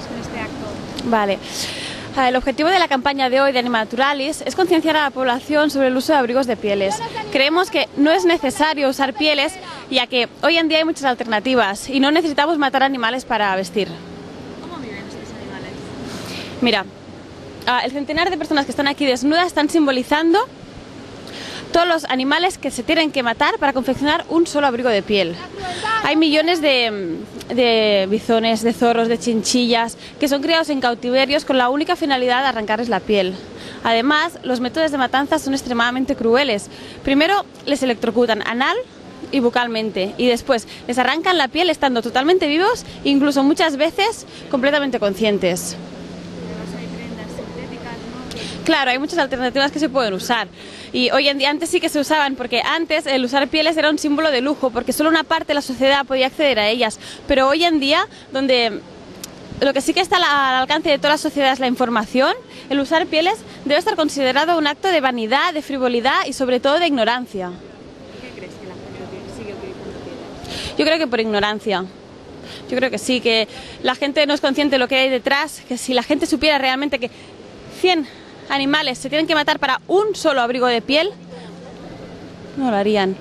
concienciáis con este acto? Vale. Ah, El objetivo de la campaña de hoy de Anima Naturalis es concienciar a la población sobre el uso de abrigos de pieles. Creemos que no es necesario usar pieles, ya que hoy en día hay muchas alternativas y no necesitamos matar animales para vestir. ¿Cómo viven estos animales? Mira, ah, el centenar de personas que están aquí desnudas están simbolizando todos los animales que se tienen que matar para confeccionar un solo abrigo de piel. Hay millones de, de bizones, de zorros, de chinchillas que son criados en cautiverios con la única finalidad de arrancarles la piel. Además, los métodos de matanza son extremadamente crueles. Primero les electrocutan anal y bucalmente y después les arrancan la piel estando totalmente vivos, incluso muchas veces completamente conscientes. Además hay prendas sintéticas, ¿no? Claro, hay muchas alternativas que se pueden usar. Y hoy en día antes sí que se usaban, porque antes el usar pieles era un símbolo de lujo, porque solo una parte de la sociedad podía acceder a ellas. Pero hoy en día, donde lo que sí que está al al alcance de toda la sociedad es la información, el usar pieles debe estar considerado un acto de vanidad, de frivolidad y sobre todo de ignorancia. ¿Por qué crees que la gente uti- sigue utilizando pieles? Yo creo que por ignorancia. Yo creo que sí, que la gente no es consciente de lo que hay detrás, que si la gente supiera realmente que 100 animales se tienen que matar para un solo abrigo de piel, no lo harían.